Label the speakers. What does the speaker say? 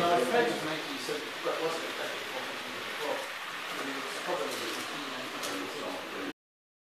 Speaker 1: Oh, actually, my friend